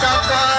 Sapa.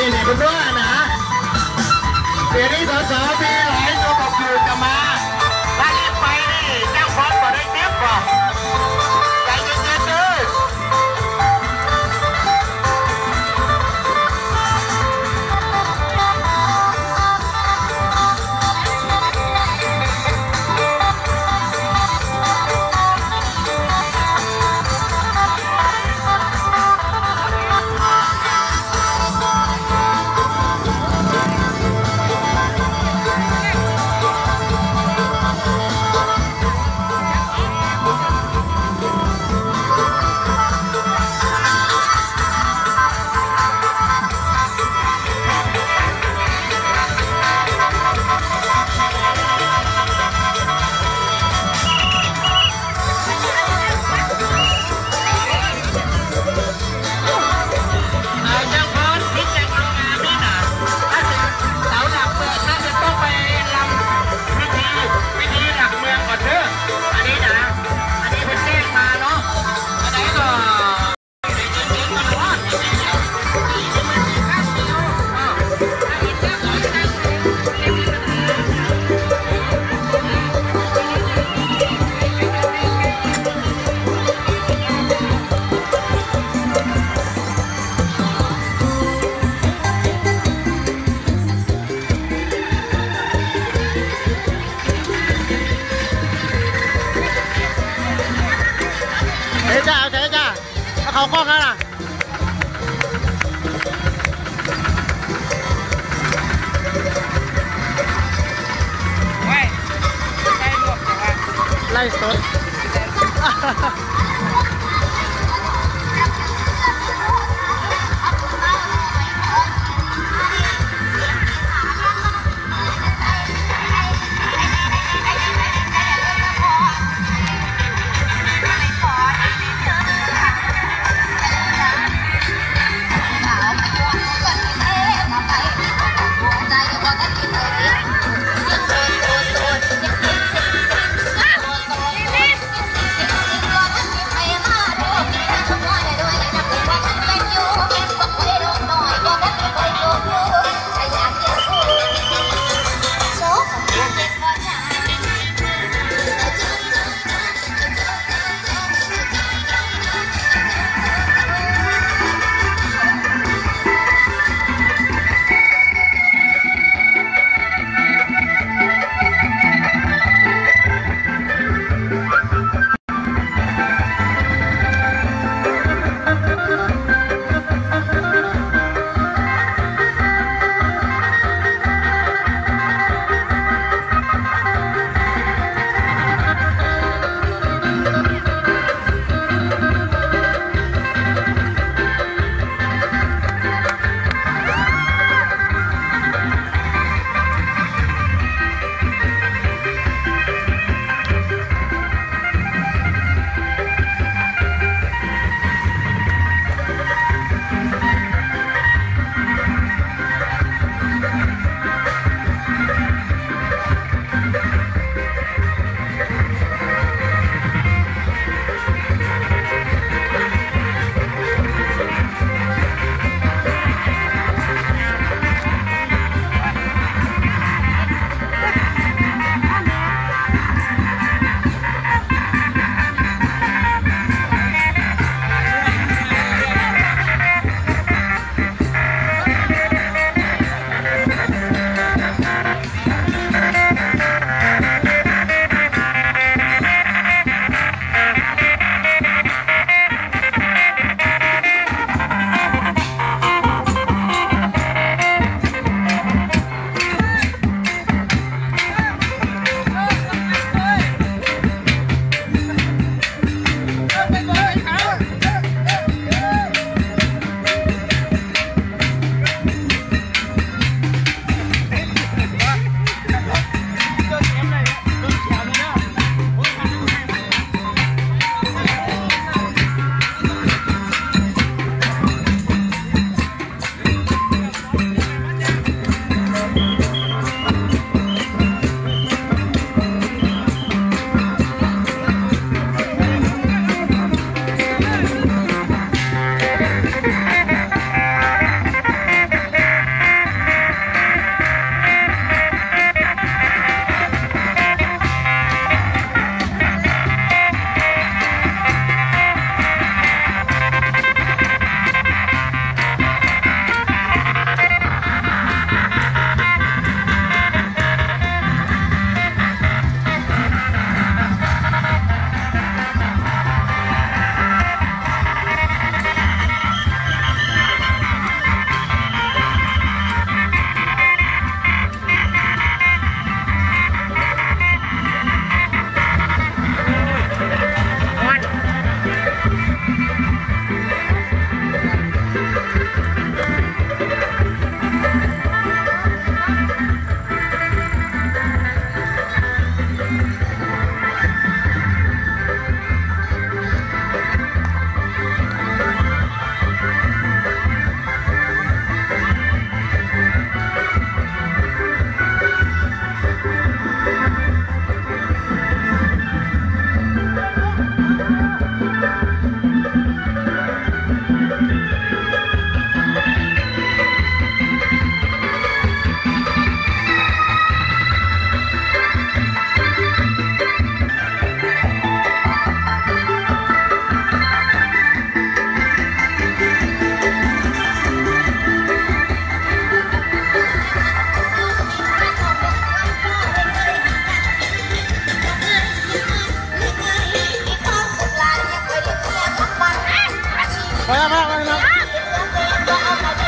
นี่แหละเพื่อนๆนะเดี๋ยวนี้สอสอปี livestock. Kaya, kaya, kaya.